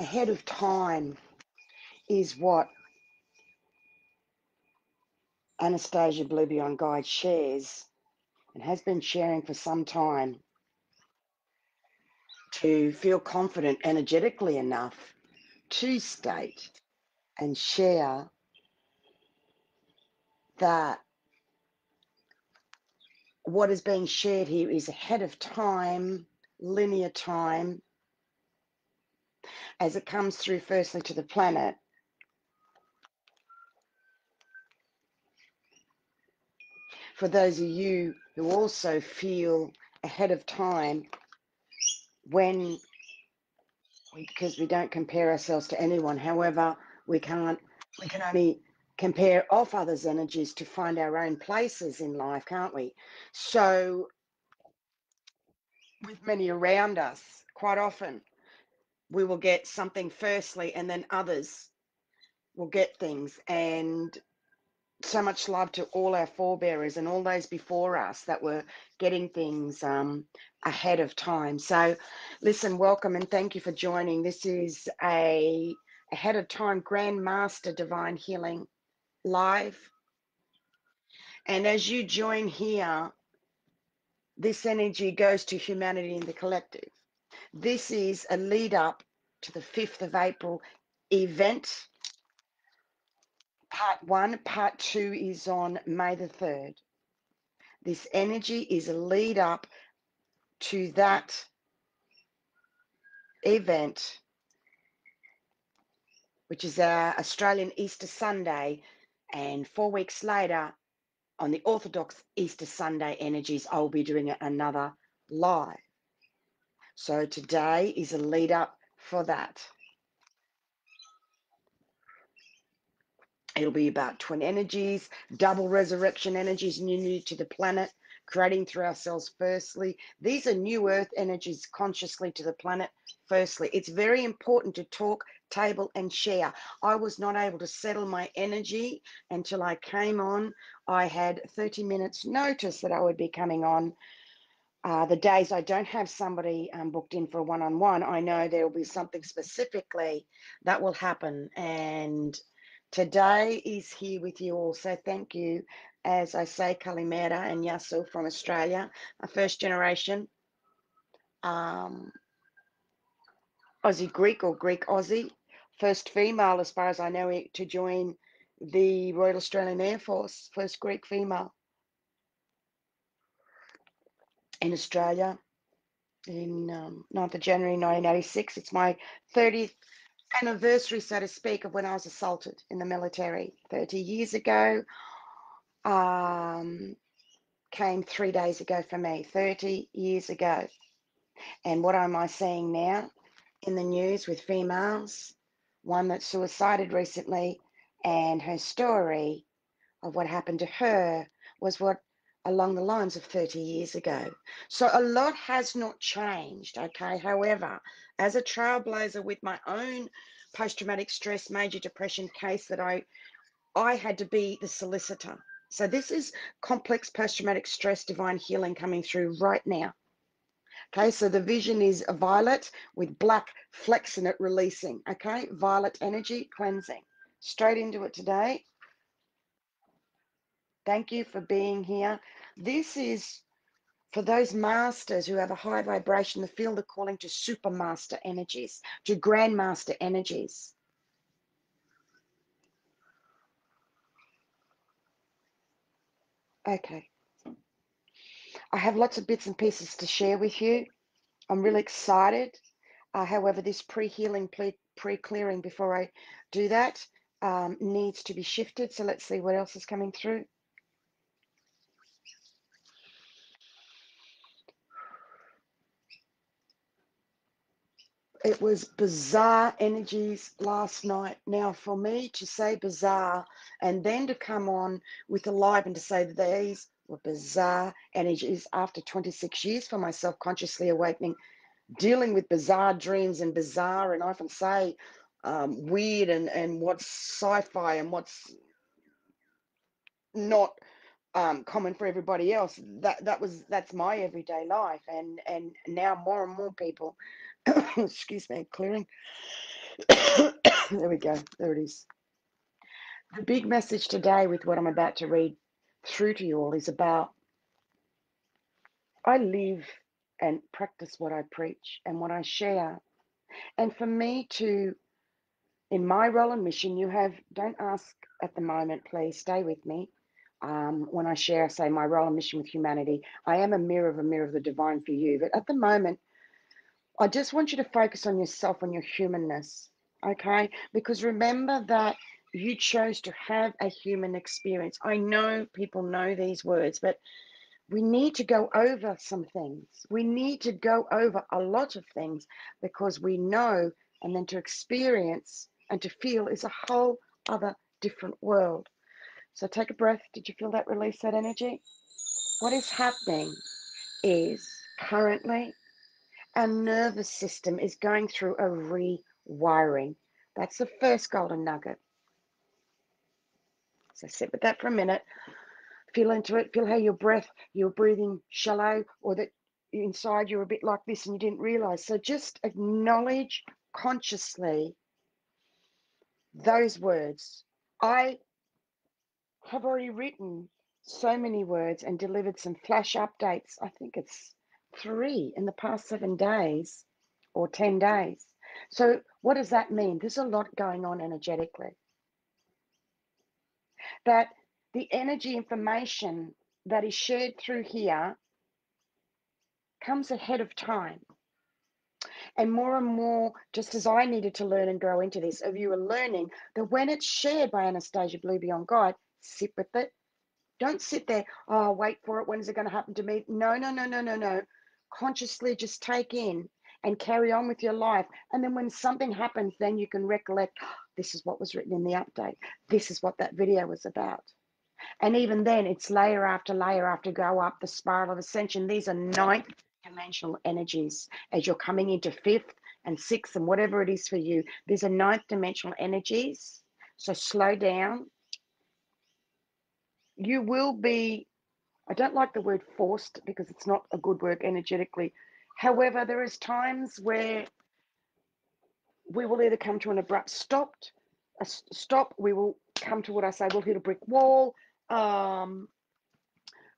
ahead of time is what Anastacia Blue Beyond Guide shares and has been sharing for some time to feel confident energetically enough to state and share that what is being shared here is ahead of time, linear time, as it comes through firstly to the planet. For those of you who also feel ahead of time when because we don't compare ourselves to anyone. However, we can't, we can only compare off others' energies to find our own places in life, can't we? So, with many around us, quite often we will get something firstly, and then others will get things. And so much love to all our forebearers and all those before us that were getting things um, ahead of time. So, listen, welcome and thank you for joining. This is a ahead of time Grand Master Divine Healing live. And as you join here, this energy goes to humanity in the collective. This is a lead up to the 5th of April event Part one, part two is on May the 3rd. This energy is a lead up to that event, which is our Australian Easter Sunday. And four weeks later, on the Orthodox Easter Sunday energies, I'll be doing another live. So today is a lead up for that. It'll be about twin energies, double resurrection energies, new to the planet, creating through ourselves firstly. These are new earth energies consciously to the planet firstly. It's very important to talk, table, and share. I was not able to settle my energy until I came on. I had 30 minutes notice that I would be coming on. Uh, the days I don't have somebody um, booked in for a one on one, I know there will be something specifically that will happen. And Today is here with you all, so thank you. As I say, Kalimera and Yasu from Australia, a first generation um, Aussie Greek or Greek Aussie, first female, as far as I know, to join the Royal Australian Air Force, first Greek female in Australia in um, 9th of January 1986. It's my 30th anniversary, so to speak, of when I was assaulted in the military 30 years ago. Um, came three days ago for me, 30 years ago. And what am I seeing now in the news with females? One that suicided recently, and her story of what happened to her was what along the lines of 30 years ago. So a lot has not changed, okay? However, as a trailblazer with my own post traumatic stress major depression case that I I had to be the solicitor. So this is complex post traumatic stress divine healing coming through right now. Okay, so the vision is a violet with black flecks in it releasing. Okay, violet energy cleansing. Straight into it today. Thank you for being here. This is for those masters who have a high vibration, the field of calling to supermaster energies, to grandmaster energies. Okay. I have lots of bits and pieces to share with you. I'm really excited. Uh, however, this pre healing, pre clearing before I do that um, needs to be shifted. So let's see what else is coming through. It was bizarre energies last night. Now, for me to say bizarre and then to come on with a live and to say that these were bizarre energies after 26 years for myself consciously awakening, dealing with bizarre dreams and bizarre, and I often say um, weird and, and what's sci fi and what's not um, common for everybody else. That that was that's my everyday life, and and now more and more people excuse me, clearing. there we go. There it is. The big message today with what I'm about to read through to you all is about I live and practice what I preach and what I share. And for me to, in my role and mission, you have, don't ask at the moment, please stay with me. Um, when I share, say my role and mission with humanity. I am a mirror of a mirror of the divine for you. But at the moment, I just want you to focus on yourself, on your humanness, okay? Because remember that you chose to have a human experience. I know people know these words, but we need to go over some things. We need to go over a lot of things because we know and then to experience and to feel is a whole other different world. So take a breath. Did you feel that release that energy? What is happening is currently our nervous system is going through a rewiring. That's the first golden nugget. So sit with that for a minute. Feel into it. Feel how your breath, you're breathing shallow, or that inside you're a bit like this and you didn't realize. So just acknowledge consciously those words. I have already written so many words and delivered some flash updates. I think it's three in the past seven days or 10 days. So, what does that mean? There's a lot going on energetically. That the energy information that is shared through here comes ahead of time. And more and more, just as I needed to learn and grow into this, of you are learning that when it's shared by Anastacia Blue Beyond Guide, sit with it. Don't sit there, oh, wait for it. When is it going to happen to me? No, no, no, no, no, no. Consciously just take in and carry on with your life. And then when something happens, then you can recollect oh, this is what was written in the update. This is what that video was about. And even then, it's layer after layer after go up the spiral of ascension. These are ninth dimensional energies as you're coming into fifth and sixth and whatever it is for you. These are ninth dimensional energies. So slow down, you will be, I don't like the word forced because it's not a good word energetically. However, there is times where we will either come to an abrupt stop, a stop, we will come to what I say, we'll hit a brick wall, um,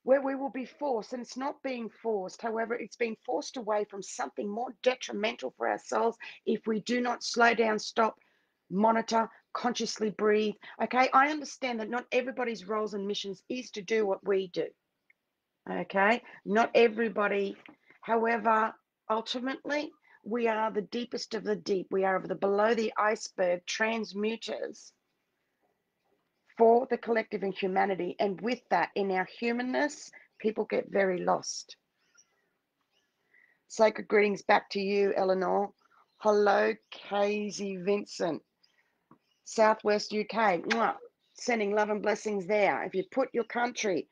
where we will be forced, and it's not being forced. However, it's being forced away from something more detrimental for ourselves if we do not slow down, stop, monitor, consciously breathe. Okay, I understand that not everybody's roles and missions is to do what we do. Okay, not everybody. However, ultimately, we are the deepest of the deep. We are of the below the iceberg transmuters for the collective and humanity. And with that, in our humanness, people get very lost. Sacred greetings back to you, Eleanor. Hello, Casey Vincent. Southwest UK. Mwah. Sending love and blessings there. If you put your country,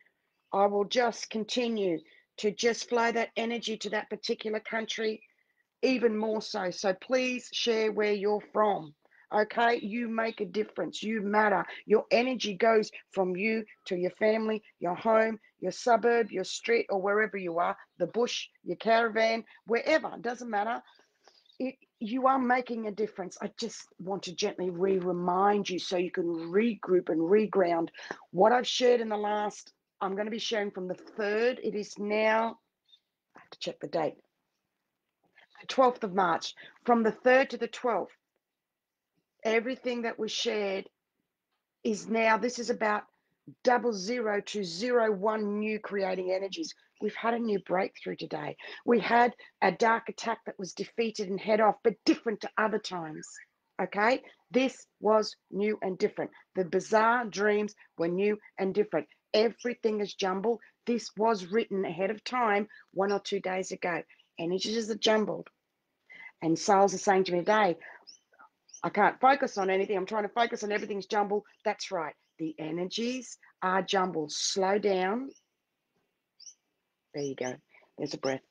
I will just continue to just flow that energy to that particular country even more so. So please share where you're from. Okay, you make a difference. You matter. Your energy goes from you to your family, your home, your suburb, your street, or wherever you are, the bush, your caravan, wherever. Doesn't matter it, you are making a difference. I just want to gently re remind you so you can regroup and reground what I've shared in the last. I'm going to be sharing from the third. It is now, I have to check the date, the 12th of March. From the 3rd to the 12th, everything that was shared is now, this is about double zero to zero one new creating energies. We've had a new breakthrough today. We had a dark attack that was defeated and head off, but different to other times. Okay, this was new and different. The bizarre dreams were new and different. Everything is jumbled. This was written ahead of time one or two days ago. Energies are jumbled. And sales are saying to me today, I can't focus on anything. I'm trying to focus on everything's jumbled. That's right. The energies are jumbled. Slow down. There you go. There's a breath.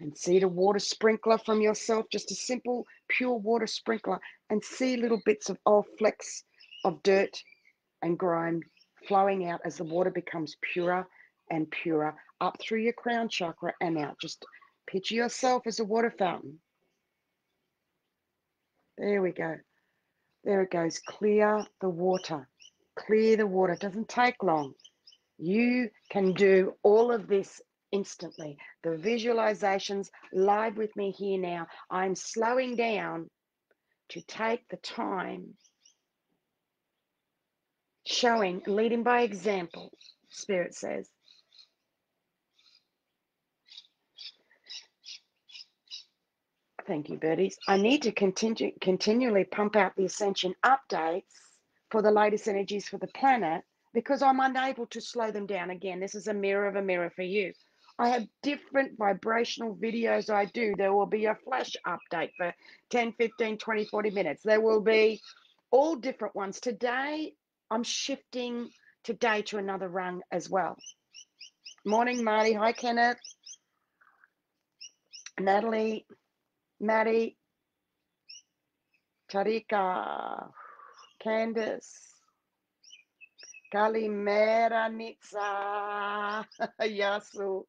And see the water sprinkler from yourself, just a simple, pure water sprinkler, and see little bits of old flecks of dirt and grime flowing out as the water becomes purer and purer. up through your crown chakra and out. Just picture yourself as a water fountain. There we go. There it goes. Clear the water. Clear the water. It doesn't take long. You can do all of this instantly. The visualizations live with me here now. I'm slowing down to take the time, showing, leading by example, Spirit says. Thank you, birdies. I need to continue continually pump out the ascension updates for the latest energies for the planet because I'm unable to slow them down. Again, this is a mirror of a mirror for you. I have different vibrational videos I do. There will be a flash update for 10, 15, 20, 40 minutes. There will be all different ones. Today, I'm shifting today to another rung as well. Morning, Marty. Hi, Kenneth. Natalie, Maddie, Tarika, Candice, Kalimera Nitsa, Yasu.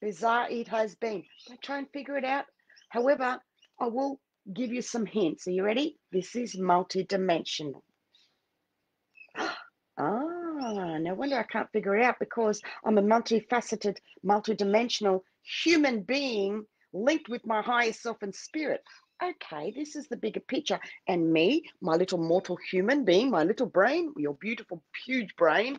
Bizarre it has been. Don't try and figure it out. However, I will give you some hints. Are you ready? This is multidimensional. ah, no wonder I can't figure it out because I'm a multifaceted, multidimensional human being linked with my higher self and spirit. Okay, this is the bigger picture. And me, my little mortal human being, my little brain, your beautiful, huge brain,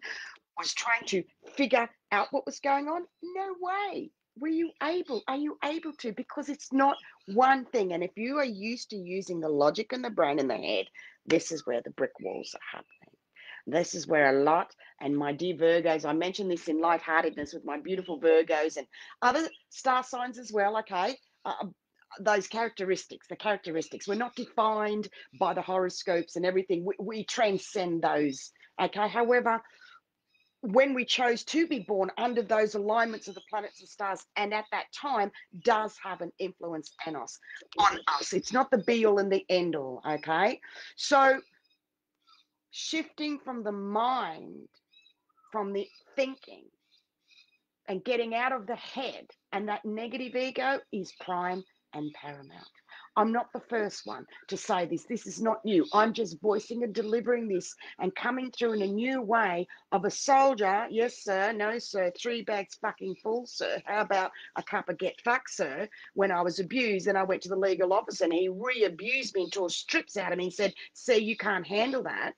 was trying to figure out what was going on? No way. Were you able? Are you able to? Because it's not one thing. And if you are used to using the logic and the brain and the head, this is where the brick walls are happening. This is where a lot, and my dear Virgos, I mentioned this in lightheartedness with my beautiful Virgos and other star signs as well, okay? Uh, uh those characteristics, the characteristics, we're not defined by the horoscopes and everything. We, we transcend those, okay? However, when we chose to be born under those alignments of the planets and stars, and at that time does have an influence on us. On us, it's not the be all and the end all. Okay, so shifting from the mind, from the thinking, and getting out of the head and that negative ego is prime and paramount. I'm not the first one to say this. This is not new. I'm just voicing and delivering this and coming through in a new way of a soldier. Yes, sir. No, sir. Three bags fucking full, sir. How about a cup of get fucked, sir? When I was abused and I went to the legal office and he re abused me and tore strips out of me and said, See, you can't handle that.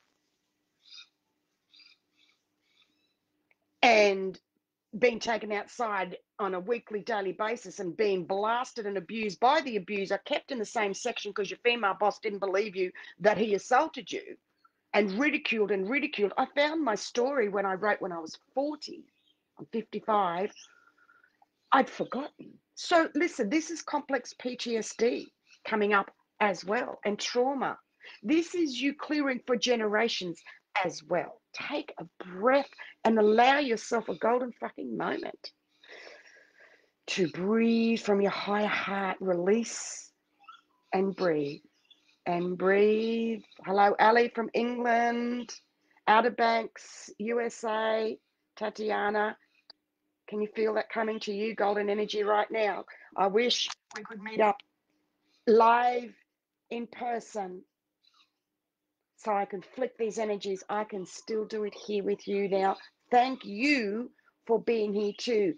And being taken outside on a weekly, daily basis and being blasted and abused by the abuser, kept in the same section because your female boss didn't believe you that he assaulted you and ridiculed and ridiculed. I found my story when I wrote when I was 40. I'm 55. I'd forgotten. So, listen, this is complex PTSD coming up as well and trauma. This is you clearing for generations as well. Take a breath and allow yourself a golden fucking moment to breathe from your higher heart, release and breathe. And breathe. Hello, Ali from England, Outer Banks, USA, Tatiana. Can you feel that coming to you, golden energy, right now? I wish we could meet up live in person so I can flick these energies. I can still do it here with you now. Thank you for being here too.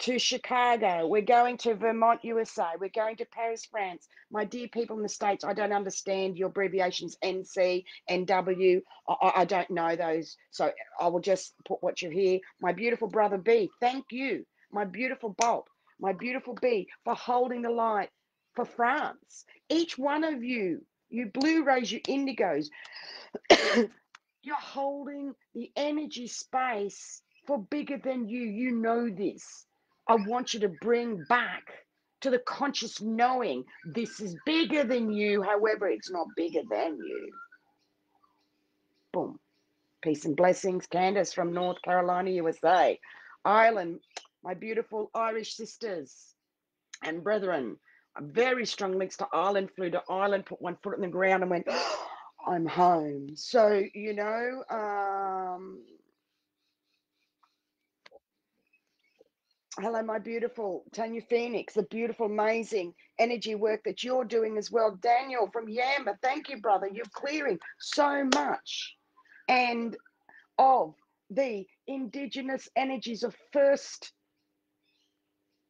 To Chicago, we're going to Vermont, USA, we're going to Paris, France. My dear people in the States, I don't understand your abbreviations NC, NW. I, I don't know those, so I will just put what you hear. My beautiful brother B, thank you. My beautiful Bolt, my beautiful B, for holding the light for France. Each one of you you blue rays, you indigos, you're holding the energy space for bigger than you. You know this. I want you to bring back to the conscious knowing this is bigger than you. However, it's not bigger than you. Boom. Peace and blessings. Candace from North Carolina, USA. Ireland, my beautiful Irish sisters and brethren very strong links to Ireland, flew to Ireland, put one foot on the ground and went, oh, I'm home. So, you know, um, Hello, my beautiful Tanya Phoenix, the beautiful, amazing energy work that you're doing as well. Daniel from Yamba, thank you, brother. You're clearing so much. And of the indigenous energies of first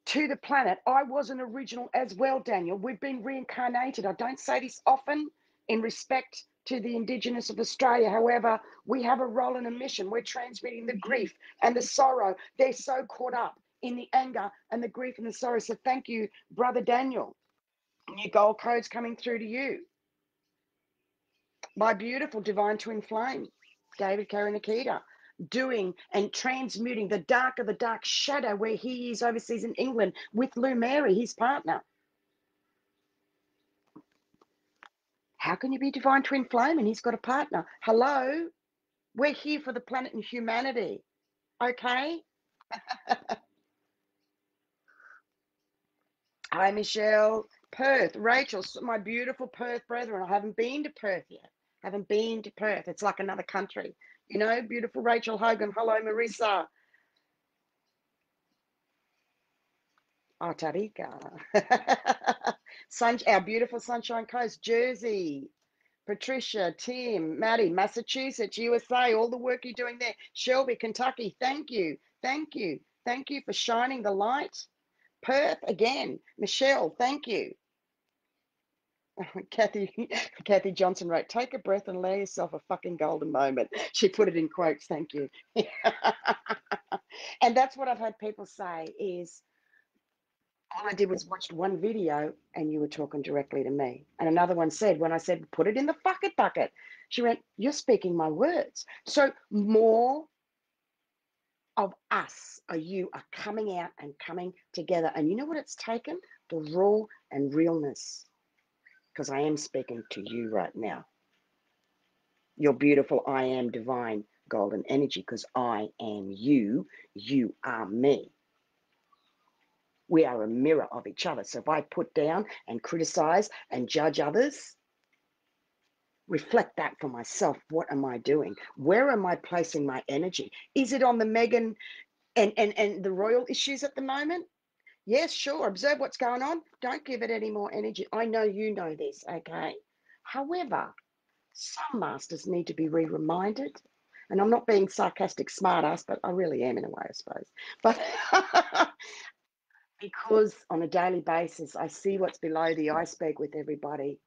to the planet. I was an original as well, Daniel. We've been reincarnated. I don't say this often in respect to the Indigenous of Australia. However, we have a role and a mission. We're transmitting the grief and the sorrow. They're so caught up in the anger and the grief and the sorrow. So thank you, Brother Daniel. New gold codes coming through to you. My beautiful divine twin flame, David Karunikita doing and transmuting the dark of the dark shadow where he is overseas in England with Lou Mary, his partner. How can you be divine twin flame and he's got a partner? Hello? We're here for the planet and humanity. Okay? Hi, Michelle. Perth. Rachel, my beautiful Perth brethren. I haven't been to Perth yet. Haven't been to Perth. It's like another country. You know, beautiful Rachel Hogan. Hello, Marissa. Oh, Tarika. Sun, our beautiful Sunshine Coast, Jersey. Patricia, Tim, Maddie, Massachusetts, USA, all the work you're doing there. Shelby, Kentucky, thank you. Thank you. Thank you for shining the light. Perth, again. Michelle, thank you. Kathy Kathy Johnson wrote, "Take a breath and allow yourself a fucking golden moment." She put it in quotes. Thank you. and that's what I've had people say is all I did was watched one video and you were talking directly to me. And another one said, when I said, put it in the bucket bucket, she went, You're speaking my words. So more of us are you are coming out and coming together. And you know what it's taken? The raw and realness because I am speaking to you right now. You're beautiful. I am divine golden energy because I am you. You are me. We are a mirror of each other. So if I put down and criticize and judge others, reflect that for myself. What am I doing? Where am I placing my energy? Is it on the Meghan and, and, and the royal issues at the moment? Yes, sure. Observe what's going on. Don't give it any more energy. I know you know this, okay? However, some masters need to be re reminded. And I'm not being sarcastic smartass, but I really am in a way, I suppose. But because on a daily basis, I see what's below the iceberg with everybody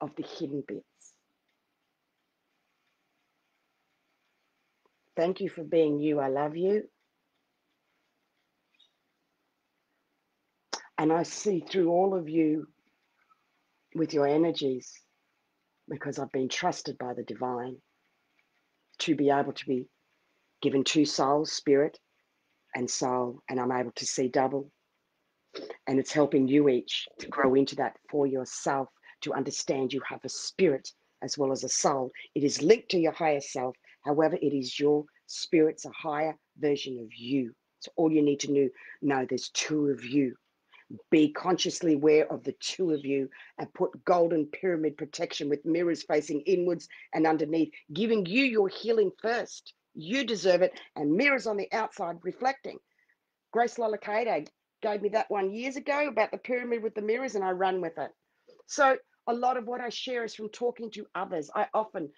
of the hidden bits. Thank you for being you. I love you. And I see through all of you with your energies because I've been trusted by the divine to be able to be given two souls, spirit and soul, and I'm able to see double. And it's helping you each to grow into that for yourself, to understand you have a spirit as well as a soul. It is linked to your higher self. However, it is your spirit's a higher version of you. So all you need to know, know there's two of you be consciously aware of the two of you and put golden pyramid protection with mirrors facing inwards and underneath, giving you your healing first. You deserve it, and mirrors on the outside reflecting. Grace Lolakade gave me that one years ago about the pyramid with the mirrors, and I run with it. So, a lot of what I share is from talking to others. I often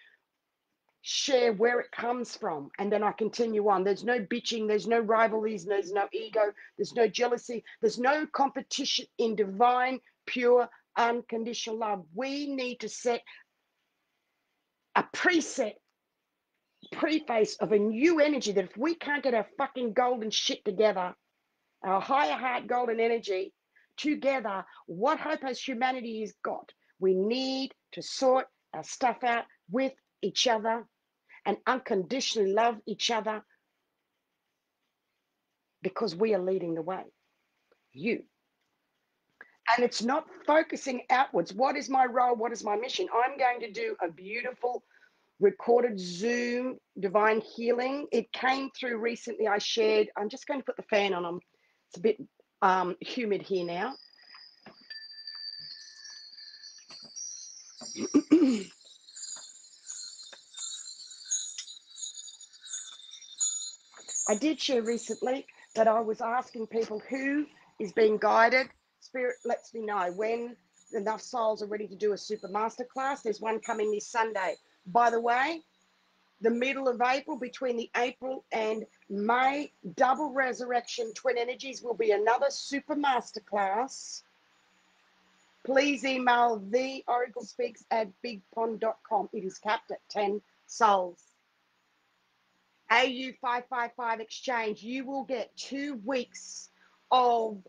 share where it comes from and then I continue on. There's no bitching, there's no rivalries, there's no ego, there's no jealousy, there's no competition in divine, pure, unconditional love. We need to set a preset, preface of a new energy that if we can't get our fucking golden shit together, our higher heart golden energy together, what hope has humanity has got? We need to sort our stuff out with each other and unconditionally love each other because we are leading the way. You. And it's not focusing outwards. What is my role? What is my mission? I'm going to do a beautiful recorded Zoom divine healing. It came through recently. I shared, I'm just going to put the fan on them. It's a bit um, humid here now. I did share recently that I was asking people who is being guided. Spirit lets me know when enough souls are ready to do a super masterclass. There's one coming this Sunday. By the way, the middle of April, between the April and May double resurrection twin energies will be another super masterclass. Please email the oracle speaks at bigpond.com. It is capped at 10 souls. AU555 exchange, you will get two weeks of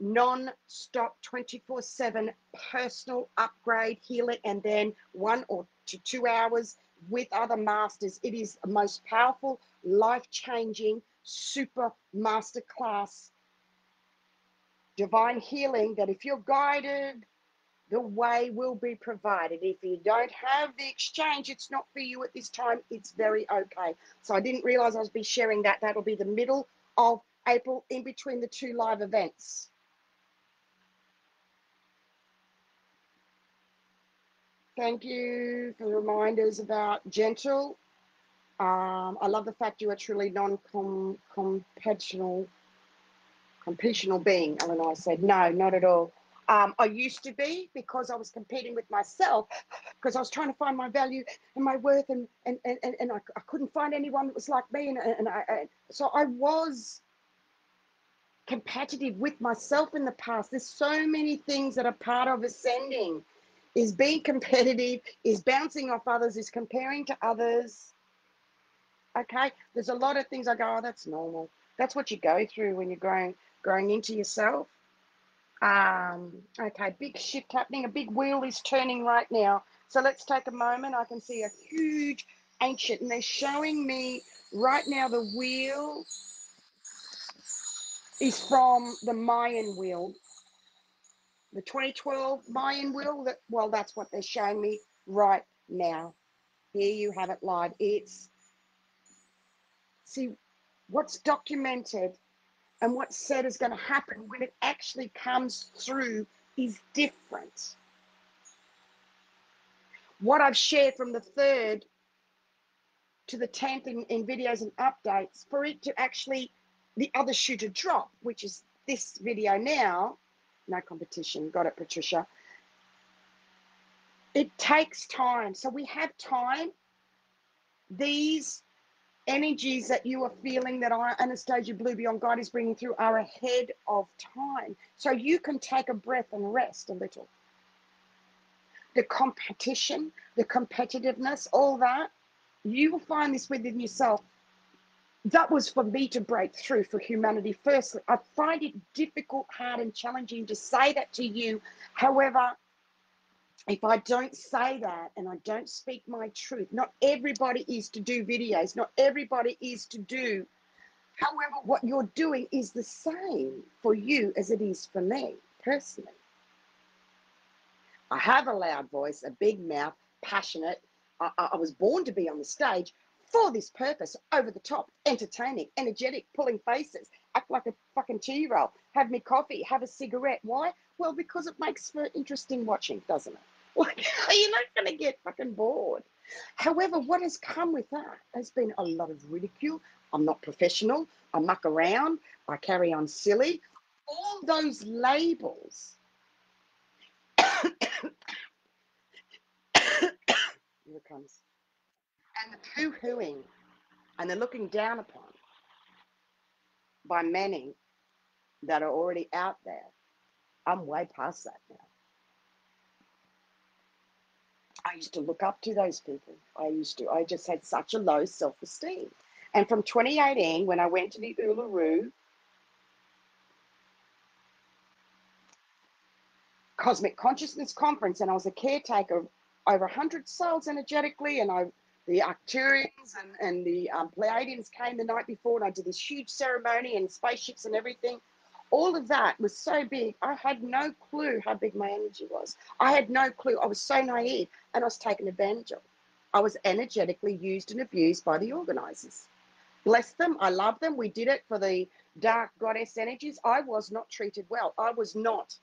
non stop 24 7 personal upgrade, healing, and then one or to two hours with other masters. It is the most powerful, life changing, super master class divine healing that if you're guided the way will be provided. If you don't have the exchange, it's not for you at this time. It's very okay. So I didn't realize I was be sharing that. That'll be the middle of April in between the two live events. Thank you for the reminders about gentle. Um, I love the fact you are truly non-competitional, competitional being. Eleanor said, no, not at all. Um, I used to be because I was competing with myself because I was trying to find my value and my worth and and, and, and I, I couldn't find anyone that was like me and, and I, I so I was competitive with myself in the past. There's so many things that are part of ascending is being competitive, is bouncing off others, is comparing to others. Okay, there's a lot of things I go, oh, that's normal. That's what you go through when you're growing growing into yourself. Um, okay, big shift happening. A big wheel is turning right now. So let's take a moment. I can see a huge ancient, and they're showing me right now the wheel is from the Mayan wheel. The 2012 Mayan wheel, that well, that's what they're showing me right now. Here you have it live. It's see what's documented and what's said is going to happen when it actually comes through is different. What I've shared from the third to the 10th in, in videos and updates, for it to actually, the other shoe to drop, which is this video now, no competition, got it, Patricia. It takes time. So we have time. These energies that you are feeling that I, Anastacia Blue Beyond Guide is bringing through are ahead of time. So you can take a breath and rest a little. The competition, the competitiveness, all that, you will find this within yourself. That was for me to break through for humanity. Firstly, I find it difficult, hard, and challenging to say that to you. However, if I don't say that and I don't speak my truth, not everybody is to do videos, not everybody is to do. However, what you're doing is the same for you as it is for me personally. I have a loud voice, a big mouth, passionate. I, I was born to be on the stage for this purpose, over the top, entertaining, energetic, pulling faces, act like a fucking two year old, have me coffee, have a cigarette. Why? Well, because it makes for interesting watching, doesn't it? Like, you're not going to get fucking bored. However, what has come with that has been a lot of ridicule. I'm not professional. I muck around. I carry on silly. All those labels. Here it comes. And the poo hooing and the looking down upon by many that are already out there. I'm way past that now. I used to look up to those people. I used to, I just had such a low self esteem. And from 2018, when I went to the Uluru Cosmic Consciousness Conference, and I was a caretaker of over 100 souls energetically, and I the Arcturians and, and the um, Pleiadians came the night before, and I did this huge ceremony and spaceships and everything all of that was so big. I had no clue how big my energy was. I had no clue. I was so naive and I was taken advantage of. I was energetically used and abused by the organizers. Bless them. I love them. We did it for the dark goddess energies. I was not treated well. I was not.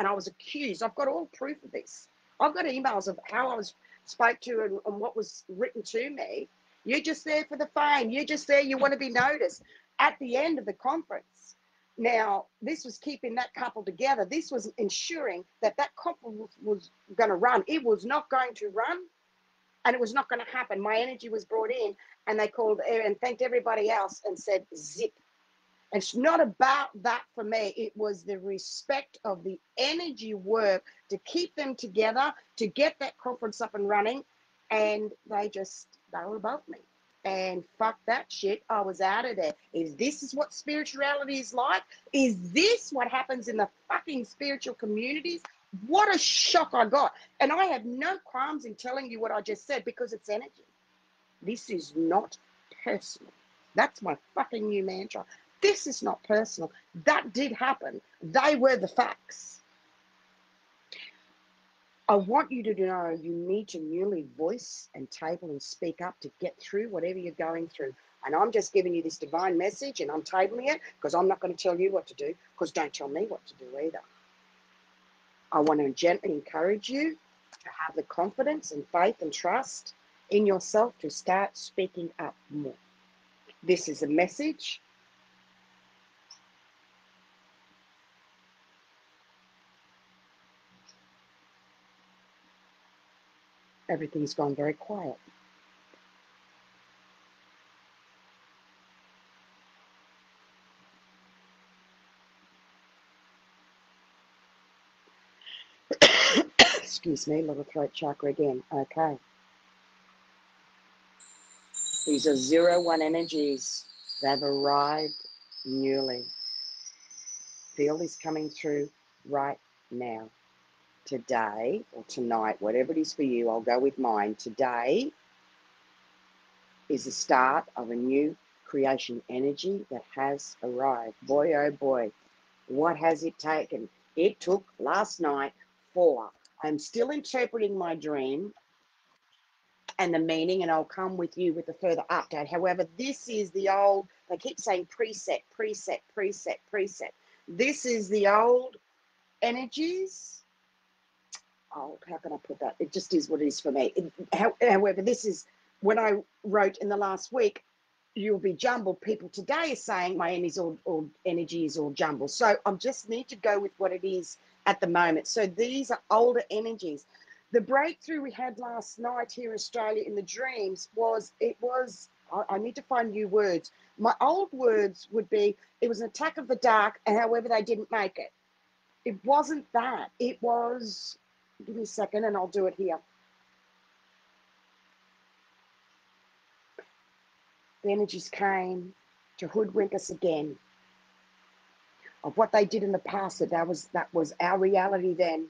And I was accused. I've got all proof of this. I've got emails of how I was spoke to and, and what was written to me. You're just there for the fame. You're just there. You want to be noticed. At the end of the conference, now this was keeping that couple together. This was ensuring that that couple was, was going to run. It was not going to run, and it was not going to happen. My energy was brought in, and they called eh, and thanked everybody else and said, "Zip." It's not about that for me. It was the respect of the energy work to keep them together, to get that conference up and running. And they just, they were above me. And fuck that shit. I was out of there. Is this is what spirituality is like? Is this what happens in the fucking spiritual communities? What a shock I got. And I have no qualms in telling you what I just said because it's energy. This is not personal. That's my fucking new mantra. This is not personal. That did happen. They were the facts. I want you to know you need to newly voice and table and speak up to get through whatever you're going through. And I'm just giving you this divine message and I'm tabling it because I'm not going to tell you what to do because don't tell me what to do either. I want to gently encourage you to have the confidence and faith and trust in yourself to start speaking up more. This is a message everything's gone very quiet. Excuse me, little throat chakra again. Okay. These are zero one energies. They've arrived newly. Feel is coming through right now today or tonight, whatever it is for you, I'll go with mine. Today is the start of a new creation energy that has arrived. Boy, oh boy, what has it taken? It took last night four. I'm still interpreting my dream and the meaning, and I'll come with you with a further update. However, this is the old, they keep saying preset, preset, preset, preset. This is the old energies oh, how can I put that? It just is what it is for me. It, how, however, this is when I wrote in the last week, you'll be jumbled. People today are saying my energy is all, all energy is all jumbled. So I just need to go with what it is at the moment. So these are older energies. The breakthrough we had last night here in Australia in the dreams was it was I, I need to find new words. My old words would be it was an attack of the dark, and however they didn't make it. It wasn't that. It was Give me a second and I'll do it here. The energies came to hoodwink us again. Of what they did in the past that that was that was our reality then.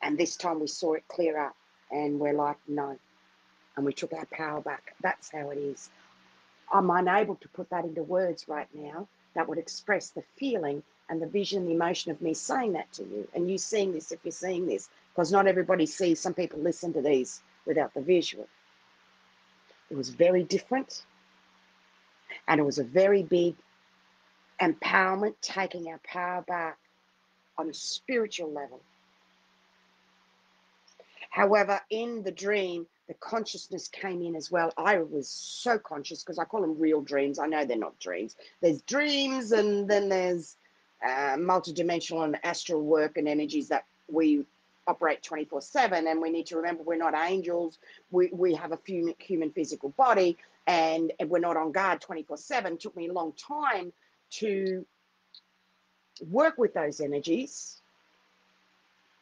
And this time we saw it clear up and we're like no. And we took our power back. That's how it is. I'm unable to put that into words right now. That would express the feeling and the vision, the emotion of me saying that to you, and you seeing this if you're seeing this, because not everybody sees, some people listen to these without the visual. It was very different, and it was a very big empowerment, taking our power back on a spiritual level. However, in the dream, the consciousness came in as well. I was so conscious because I call them real dreams. I know they're not dreams. There's dreams, and then there's uh, multidimensional and astral work and energies that we operate 24 7 and we need to remember we're not angels. We, we have a human, human physical body. And, and we're not on guard 24 7 took me a long time to work with those energies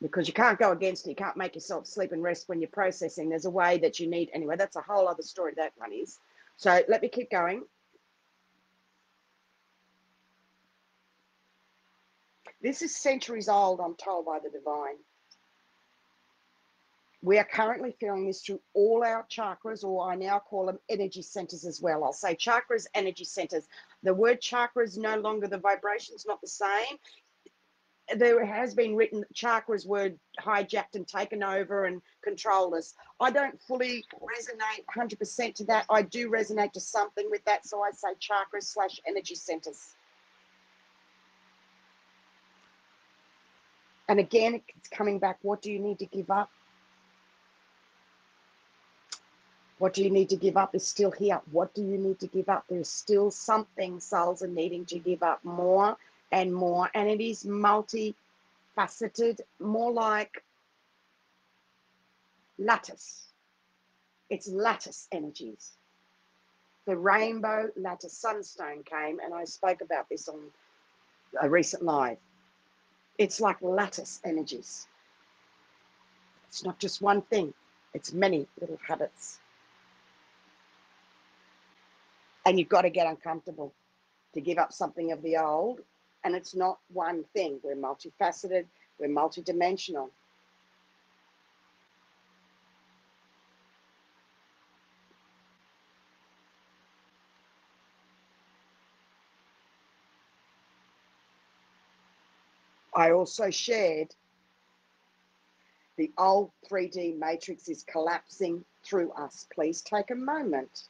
because you can't go against it. You can't make yourself sleep and rest when you're processing. There's a way that you need anyway that's a whole other story that one is. So let me keep going This is centuries old, I'm told by the divine. We are currently feeling this through all our chakras, or I now call them energy centers as well. I'll say chakras, energy centers. The word chakra is no longer the vibration, it's not the same. There has been written chakras were hijacked and taken over and controlled us. I don't fully resonate 100% to that. I do resonate to something with that, so I say chakras slash energy centers. And again, it's coming back. What do you need to give up? What do you need to give up is still here. What do you need to give up? There's still something souls are needing to give up more and more. And it is multifaceted, more like lattice. It's lattice energies. The rainbow lattice sunstone came, and I spoke about this on a recent live. It's like lattice energies. It's not just one thing, it's many little habits. And you've got to get uncomfortable to give up something of the old. And it's not one thing. We're multifaceted, we're multidimensional. I also shared the old 3D matrix is collapsing through us. Please take a moment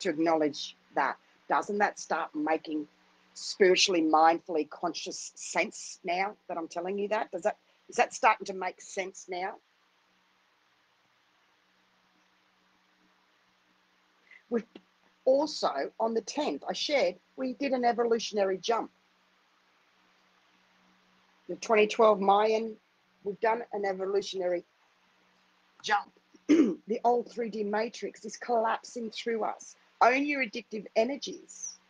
to acknowledge that. Doesn't that start making spiritually, mindfully conscious sense now that I'm telling you that? Does that is that starting to make sense now? We've also on the 10th, I shared, we did an evolutionary jump. The 2012 Mayan, we've done an evolutionary jump. the old 3D matrix is collapsing through us. Own your addictive energies.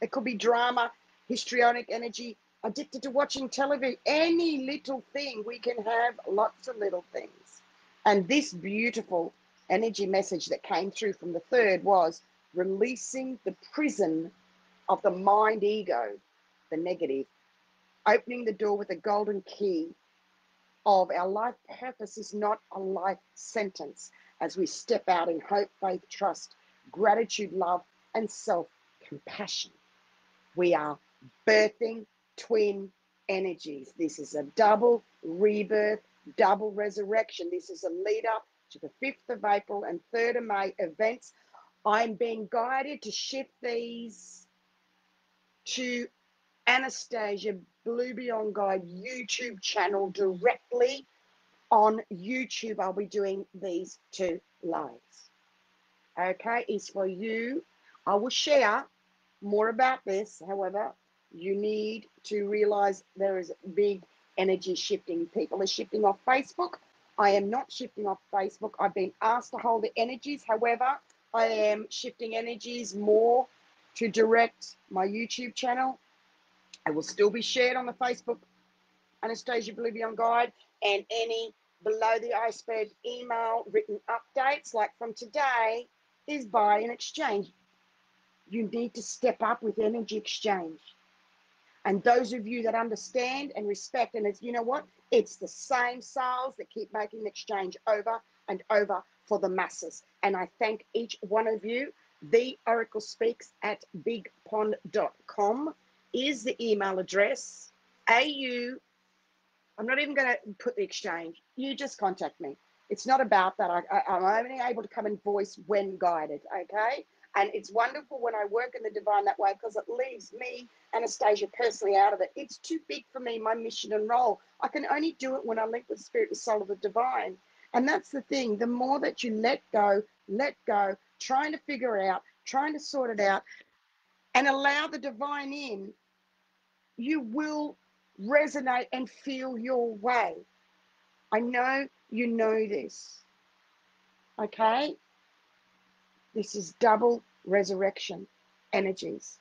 It could be drama, histrionic energy, addicted to watching television, any little thing. We can have lots of little things. And this beautiful energy message that came through from the third was releasing the prison of the mind ego, the negative, opening the door with a golden key of our life purpose is not a life sentence as we step out in hope, faith, trust, gratitude, love, and self compassion. We are birthing twin energies. This is a double rebirth, double resurrection. This is a lead up to the 5th of April and 3rd of May events. I'm being guided to shift these to Anastacia Blue Beyond Guide YouTube channel directly on YouTube. I'll be doing these two lives. Okay, it's for you. I will share more about this. However, you need to realize there is big energy shifting. People are shifting off Facebook. I am not shifting off Facebook. I've been asked to hold the energies. However, I am shifting energies more to direct my YouTube channel it will still be shared on the Facebook Anastacia Beyond Guide and any below the iceberg email written updates like from today is buy and exchange. You need to step up with energy exchange. And those of you that understand and respect, and it's, you know what? It's the same souls that keep making the exchange over and over for the masses. And I thank each one of you. The Oracle Speaks at bigpond.com is the email address. AU, I'm not even going to put the exchange. You just contact me. It's not about that. I, I, I'm only able to come and voice when guided, okay? And it's wonderful when I work in the divine that way because it leaves me, Anastacia, personally out of it. It's too big for me, my mission and role. I can only do it when I link with spirit and soul of the divine. And that's the thing. The more that you let go, let go, trying to figure out, trying to sort it out, and allow the divine in, you will resonate and feel your way. I know you know this. Okay? This is double resurrection energies.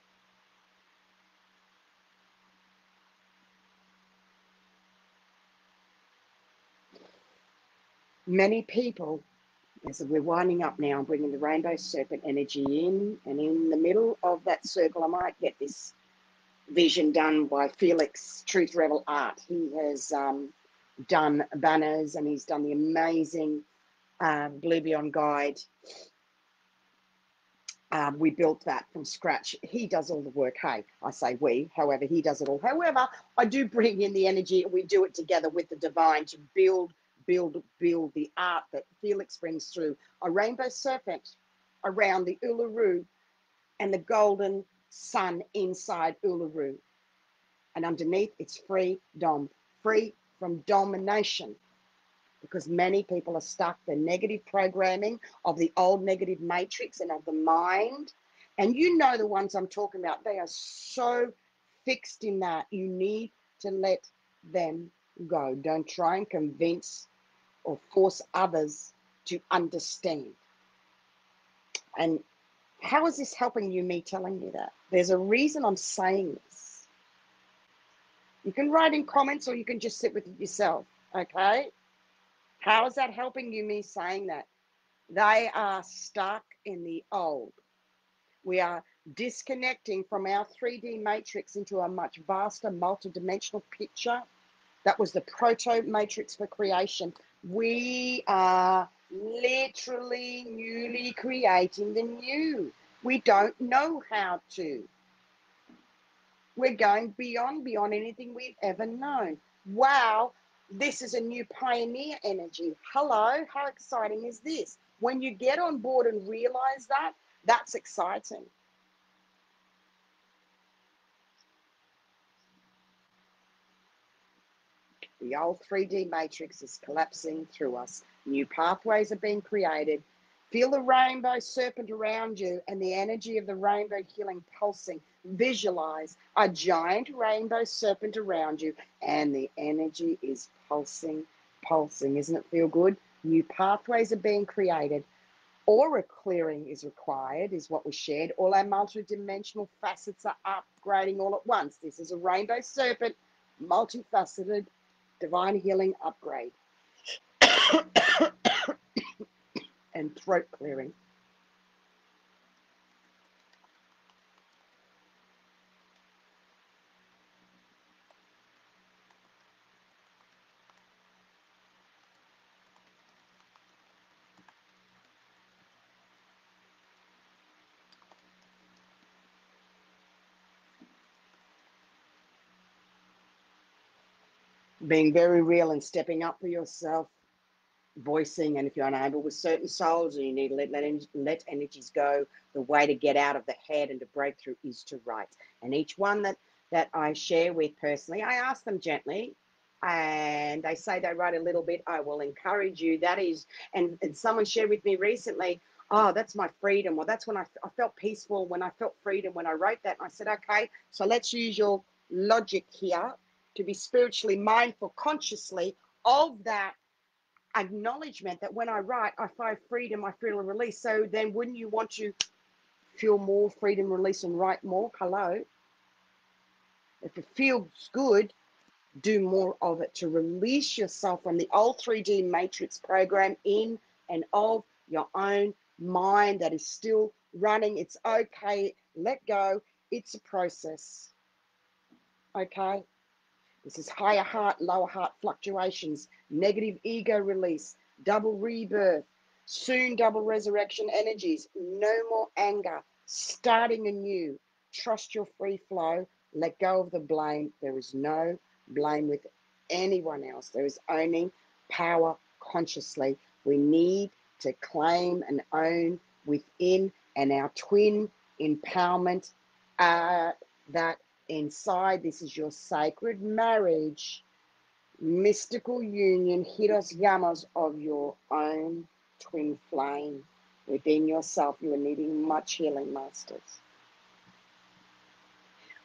Many people, as we're winding up now, bringing the rainbow serpent energy in, and in the middle of that circle, I might get this vision done by Felix Truth Rebel Art. He has um, done banners and he's done the amazing uh, Blue Beyond Guide. Um, we built that from scratch. He does all the work. Hey, I say we, however, he does it all. However, I do bring in the energy. And we do it together with the divine to build, build, build the art that Felix brings through. A rainbow serpent around the Uluru and the golden sun inside Uluru. And underneath, it's free dom, free from domination. because many people are stuck the negative programming of the old negative matrix and of the mind. And you know the ones i'm talking about. They are so fixed in that. You need to let them go. Don't try and convince or force others to understand. And how is this helping you me telling you that there's a reason i'm saying this you can write in comments or you can just sit with it yourself okay how is that helping you, me saying that? They are stuck in the old. We are disconnecting from our 3D matrix into a much vaster, multidimensional picture. That was the proto matrix for creation. We are literally newly creating the new. We don't know how to. We're going beyond, beyond anything we've ever known. Wow, this is a new pioneer energy. Hello, how exciting is this? When you get on board and realize that, that's exciting. The old 3D matrix is collapsing through us. New pathways are being created. Feel the rainbow serpent around you and the energy of the rainbow healing pulsing. Visualize a giant rainbow serpent around you, and the energy is pulsing, pulsing. Isn't it feel good? New pathways are being created. Aura clearing is required, is what was shared. All our multidimensional facets are upgrading all at once. This is a rainbow serpent, multifaceted, divine healing upgrade. and throat clearing. Being very real and stepping up for yourself, voicing. And if you're unable with certain souls and you need to let, let, let energies go, the way to get out of the head and to break through is to write. And each one that, that I share with personally, I ask them gently, and they say they write a little bit, I will encourage you. That is, and, and someone shared with me recently, oh, that's my freedom. Well, that's when I, I felt peaceful, when I felt freedom, when I wrote that. And I said, okay, so let's use your logic here to be spiritually mindful consciously of that acknowledgement that when I write, I find freedom, I feel a release. So then wouldn't you want to feel more freedom, release, and write more? Hello. If it feels good, do more of it to release yourself from the old 3D matrix program in and of your own mind that is still running. It's okay. Let go. It's a process. Okay. This is higher heart, lower heart fluctuations, negative ego release, double rebirth, soon double resurrection energies, no more anger, starting anew. Trust your free flow, let go of the blame. There is no blame with anyone else, there is only power consciously. We need to claim and own within and our twin empowerment that inside. This is your sacred marriage, mystical union, hieros gamos of your own twin flame. Within yourself, you are needing much healing, masters.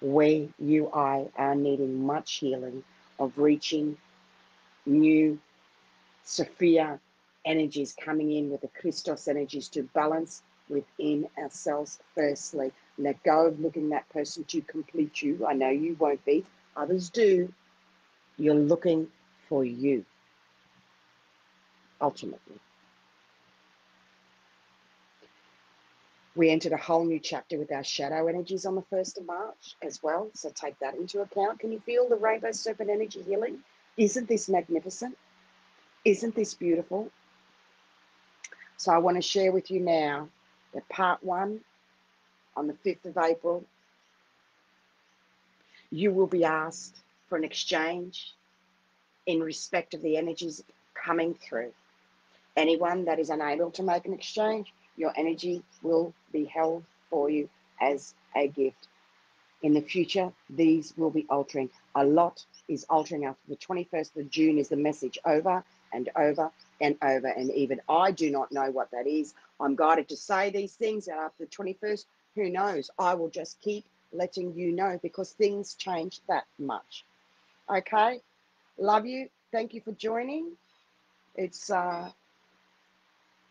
We, you, I, are needing much healing of reaching new Sophia energies coming in with the Christos energies to balance within ourselves firstly. Let go of looking that person to complete you. I know you won't be, others do. You're looking for you, ultimately. We entered a whole new chapter with our shadow energies on the 1st of March as well, so take that into account. Can you feel the rainbow serpent energy healing? Isn't this magnificent? Isn't this beautiful? So I want to share with you now that part one on the 5th of April, you will be asked for an exchange in respect of the energies coming through. Anyone that is unable to make an exchange, your energy will be held for you as a gift. In the future, these will be altering. A lot is altering after the 21st of June is the message over and over and over. And even I do not know what that is. I'm guided to say these things, after the 21st, who knows? I will just keep letting you know because things change that much. Okay? Love you. Thank you for joining. It's uh,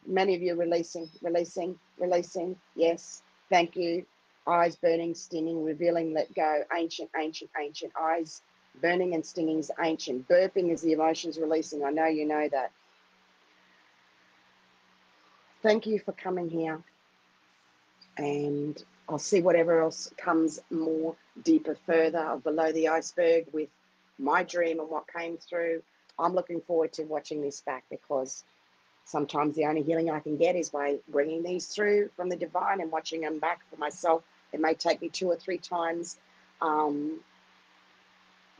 many of you releasing, releasing, releasing. Yes. Thank you. Eyes burning, stinging, revealing, let go. Ancient, ancient, ancient. Eyes burning and stinging is ancient. Burping is the emotions releasing. I know you know that. Thank you for coming here. And I'll see whatever else comes more deeper, further below the iceberg with my dream and what came through. I'm looking forward to watching this back because sometimes the only healing I can get is by bringing these through from the divine and watching them back for myself. It may take me two or three times um,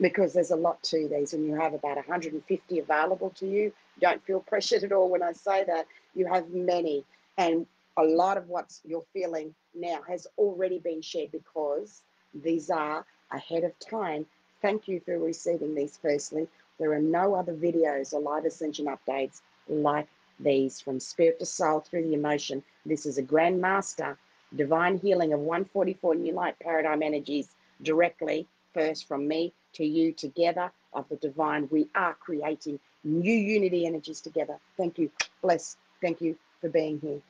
because there's a lot to these, and you have about 150 available to you. Don't feel pressured at all when I say that. You have many, and a lot of what you're feeling now has already been shared because these are ahead of time. Thank you for receiving these, firstly. There are no other videos or live ascension updates like these from spirit to soul through the emotion. This is a grandmaster divine healing of 144 new light paradigm energies directly, first from me to you together of the divine. We are creating new unity energies together. Thank you. Bless. Thank you for being here.